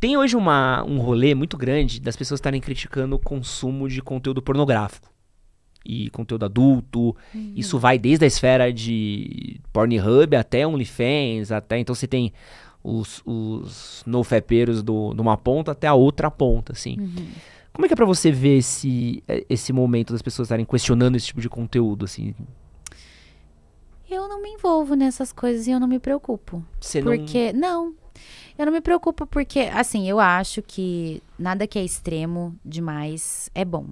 Tem hoje uma, um rolê muito grande das pessoas estarem criticando o consumo de conteúdo pornográfico e conteúdo adulto. Uhum. Isso vai desde a esfera de Pornhub até OnlyFans, até então você tem os, os nofepeiros do, de uma ponta até a outra ponta, assim. Uhum. Como é que é pra você ver esse, esse momento das pessoas estarem questionando esse tipo de conteúdo, assim? Eu não me envolvo nessas coisas e eu não me preocupo. Você porque, não... não, eu não me preocupo porque, assim, eu acho que nada que é extremo demais é bom.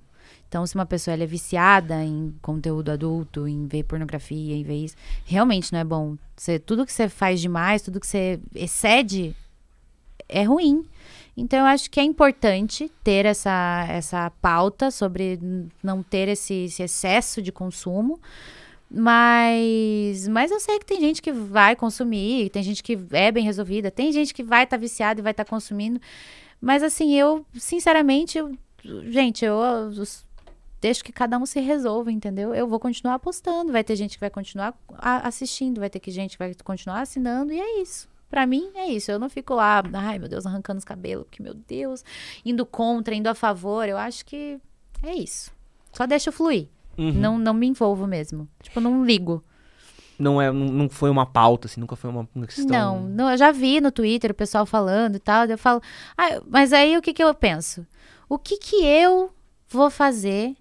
Então, se uma pessoa é viciada em conteúdo adulto, em ver pornografia, em ver isso, realmente não é bom. Você, tudo que você faz demais, tudo que você excede, é ruim. Então, eu acho que é importante ter essa, essa pauta sobre não ter esse, esse excesso de consumo. Mas, mas eu sei que tem gente que vai consumir, tem gente que é bem resolvida, tem gente que vai estar tá viciada e vai estar tá consumindo. Mas assim, eu, sinceramente, eu, gente, eu, eu deixo que cada um se resolva, entendeu? Eu vou continuar apostando, vai ter gente que vai continuar assistindo, vai ter que gente que vai continuar assinando, e é isso. Para mim é isso. Eu não fico lá, ai meu Deus, arrancando os cabelos, porque meu Deus, indo contra, indo a favor. Eu acho que é isso. Só deixa fluir. Uhum. Não, não me envolvo mesmo. Tipo, não ligo. Não, é, não foi uma pauta, assim, nunca foi uma questão. Não, não, eu já vi no Twitter o pessoal falando e tal. Eu falo, ah, mas aí o que, que eu penso? O que, que eu vou fazer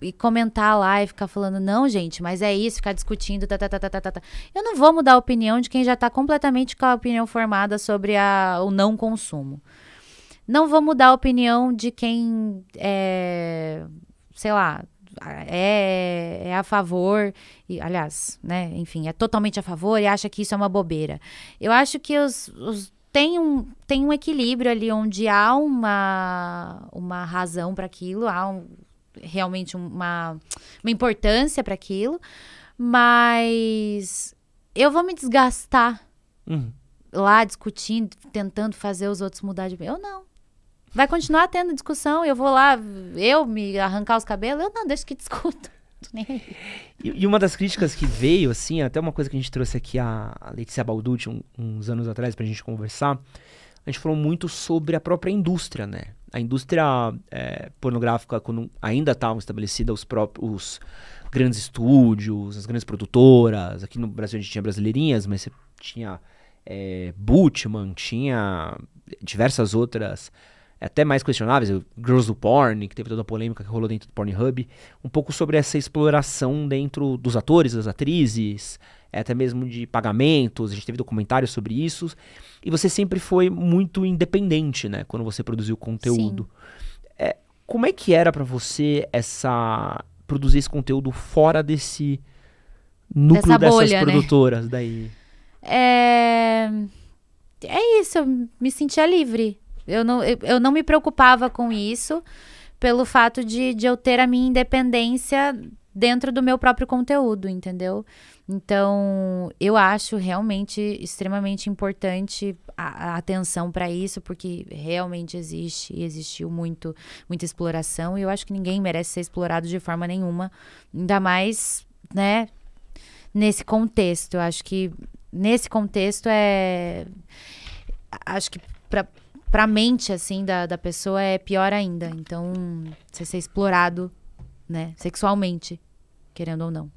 e comentar lá e ficar falando, não, gente, mas é isso, ficar discutindo, tá, tá, tá, tá, tá, tá. Eu não vou mudar a opinião de quem já tá completamente com a opinião formada sobre a, o não consumo. Não vou mudar a opinião de quem é, sei lá, é, é a favor, e, aliás, né, enfim, é totalmente a favor e acha que isso é uma bobeira. Eu acho que os, os tem um, tem um equilíbrio ali onde há uma, uma razão para aquilo, há um, realmente uma, uma importância para aquilo, mas eu vou me desgastar uhum. lá discutindo, tentando fazer os outros mudar de. Eu não. Vai continuar tendo discussão, eu vou lá, eu me arrancar os cabelos, eu não, deixa que discuta. E, uma das críticas que veio, assim, até uma coisa que a gente trouxe aqui a, a Letícia Balducci um, uns anos atrás pra gente conversar, a gente falou muito sobre a própria indústria, né? A indústria é, pornográfica, quando ainda estavam estabelecidas os próprios grandes estúdios, as grandes produtoras, aqui no Brasil a gente tinha brasileirinhas, mas você tinha é, Butchman, tinha diversas outras até mais questionáveis, Girls do Porn, que teve toda a polêmica que rolou dentro do Pornhub, um pouco sobre essa exploração dentro dos atores, das atrizes, até mesmo de pagamentos, a gente teve documentários sobre isso, e você sempre foi muito independente, né, quando você produziu conteúdo. É, como é que era para você essa produzir esse conteúdo fora desse núcleo Dessa bolha, dessas né? produtoras né? daí? É... é isso, eu me sentia livre eu não, eu, eu não me preocupava com isso pelo fato de, de eu ter a minha independência dentro do meu próprio conteúdo, entendeu? Então, eu acho realmente extremamente importante a, a atenção para isso, porque realmente existe e existiu muito, muita exploração, e eu acho que ninguém merece ser explorado de forma nenhuma, ainda mais, né, nesse contexto. Eu acho que nesse contexto é. Acho que para pra mente, assim, da, da pessoa é pior ainda. Então, você ser explorado, né, sexualmente, querendo ou não.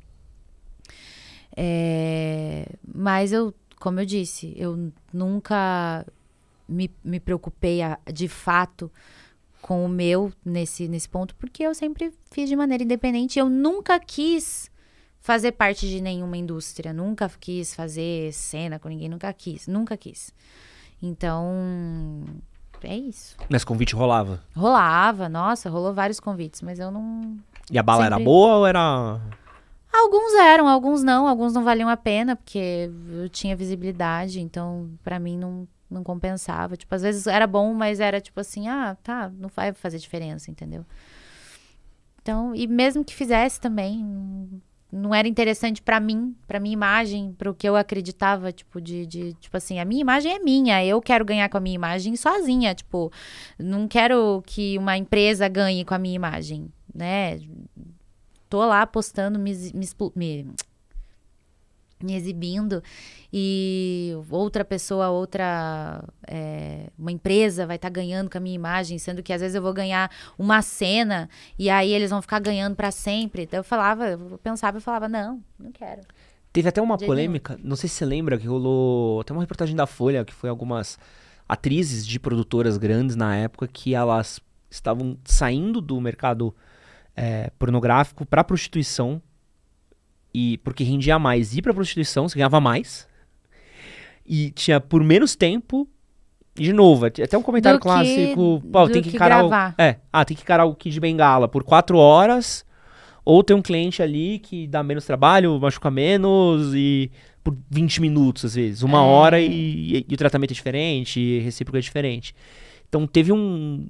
É, mas eu, como eu disse, eu nunca me, me preocupei a, de fato com o meu nesse, nesse ponto, porque eu sempre fiz de maneira independente. Eu nunca quis fazer parte de nenhuma indústria, nunca quis fazer cena com ninguém, nunca quis, nunca quis. Então, é isso. Mas convite rolava? Rolava, nossa, rolou vários convites, mas eu não. E a bala sempre... era boa ou era. Alguns eram, alguns não, alguns não valiam a pena, porque eu tinha visibilidade, então para mim não, não compensava. Tipo, às vezes era bom, mas era tipo assim, ah, tá, não vai fazer diferença, entendeu? Então, e mesmo que fizesse também, não era interessante para mim, para minha imagem, para o que eu acreditava, tipo de, de, tipo assim, a minha imagem é minha, eu quero ganhar com a minha imagem sozinha, tipo, não quero que uma empresa ganhe com a minha imagem, né? Tô lá postando me, me, me me exibindo e outra pessoa, outra é, uma empresa vai estar tá ganhando com a minha imagem, sendo que às vezes eu vou ganhar uma cena e aí eles vão ficar ganhando para sempre. Então eu falava, eu pensava, eu falava não, não quero. Teve até uma polêmica, não sei se você lembra que rolou, até uma reportagem da Folha que foi algumas atrizes de produtoras grandes na época que elas estavam saindo do mercado é, pornográfico para prostituição e porque rendia mais ir para prostituição, você ganhava mais e tinha por menos tempo e de novo, é até um comentário Do clássico, que- do tem que que encarar gravar. o, é, ah, tem que encarar o Kid Bengala por quatro horas ou tem um cliente ali que dá menos trabalho, machuca menos e por 20 minutos às vezes, uma É. hora e, e- e o tratamento é diferente, e recíproco é diferente. Então teve um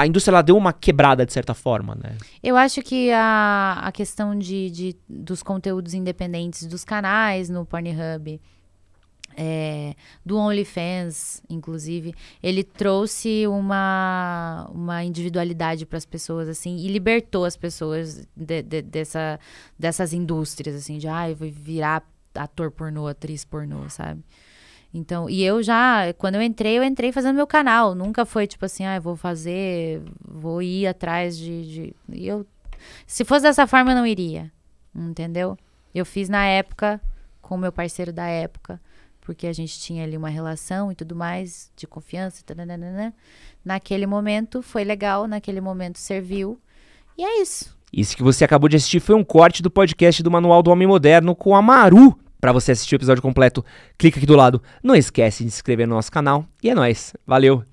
a indústria ela deu uma quebrada de certa forma, né? Eu acho que a, a questão de, de- dos conteúdos independentes dos canais no Pornhub, é, do OnlyFans, inclusive, ele trouxe uma, uma individualidade para as pessoas, assim, e libertou as pessoas de- de- dessa, dessas indústrias, assim, de, ah, eu vou virar ator pornô, atriz pornô, sabe? Então, e eu já, quando eu entrei, eu entrei fazendo meu canal. Nunca foi tipo assim, ah, vou fazer, vou ir atrás de. de... Eu, se fosse dessa forma, eu não iria. Entendeu? Eu fiz na época com o meu parceiro da época, porque a gente tinha ali uma relação e tudo mais, de confiança. Taranana. Naquele momento foi legal, naquele momento serviu. E é isso. Isso que você acabou de assistir foi um corte do podcast do Manual do Homem Moderno com a Maru. Pra você assistir o episódio completo, clica aqui do lado. Não esquece de se inscrever no nosso canal. E é nóis. Valeu!